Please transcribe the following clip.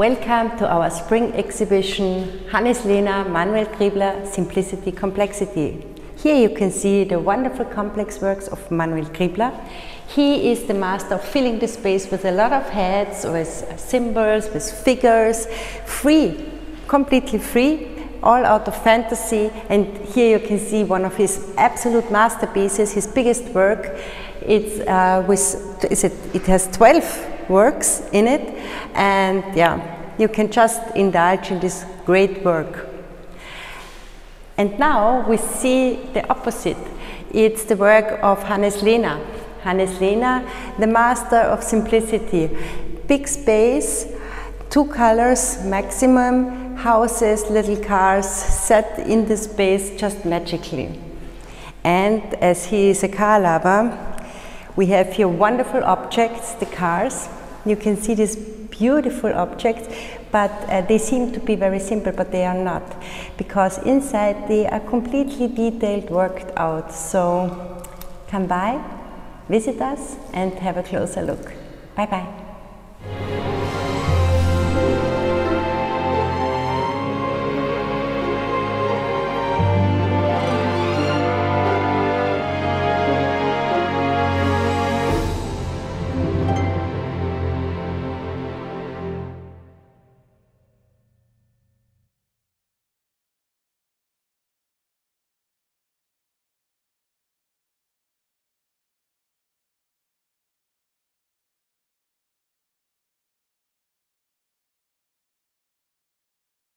Welcome to our spring exhibition Hannes Lehner, Manuel Griebler, Simplicity Complexity. Here you can see the wonderful complex works of Manuel Griebler. He is the master of filling the space with a lot of heads, with symbols, with figures, free, completely free, all out of fantasy. And here you can see one of his absolute masterpieces, his biggest work. It's uh, with, is it, it has 12 works in it, and yeah, you can just indulge in this great work. And now we see the opposite. It's the work of Hannes Lehner. Hannes Lehner, the master of simplicity. Big space, two colors maximum, houses, little cars set in the space just magically. And as he is a car lover, we have here wonderful objects, the cars. You can see these beautiful objects, but uh, they seem to be very simple, but they are not, because inside they are completely detailed, worked out. So come by, visit us, and have a closer look. Bye bye.